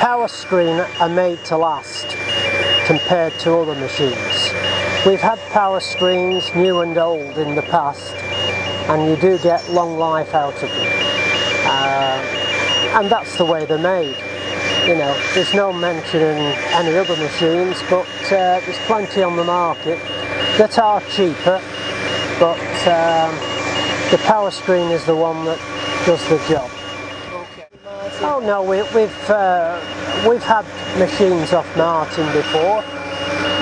Powerscreen are made to last compared to other machines. We've had Powerscreens, new and old, in the past, and you do get long life out of them. Uh, and that's the way they're made. You know, there's no mention in any other machines, but uh, there's plenty on the market that are cheaper, but um, the Powerscreen is the one that does the job. Oh no, we, we've uh, we've had machines off Martin before,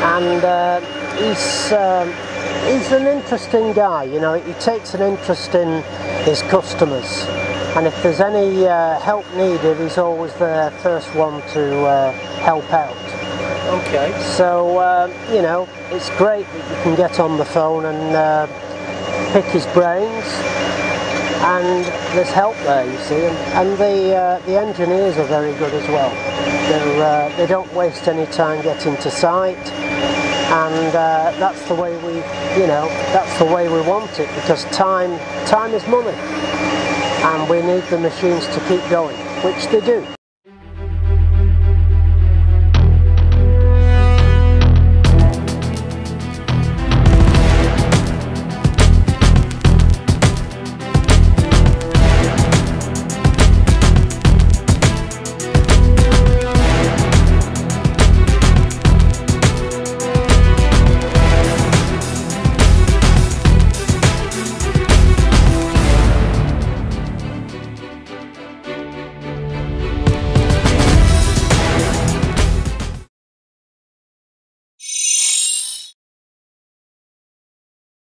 and uh, he's um, he's an interesting guy. You know, he takes an interest in his customers, and if there's any uh, help needed, he's always the first one to uh, help out. Okay. So uh, you know, it's great that you can get on the phone and uh, pick his brains and there's help there, you see, and, and the uh, the engineers are very good as well. Uh, they don't waste any time getting to site, and uh, that's the way we, you know, that's the way we want it because time time is money, and we need the machines to keep going, which they do.